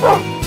Oh!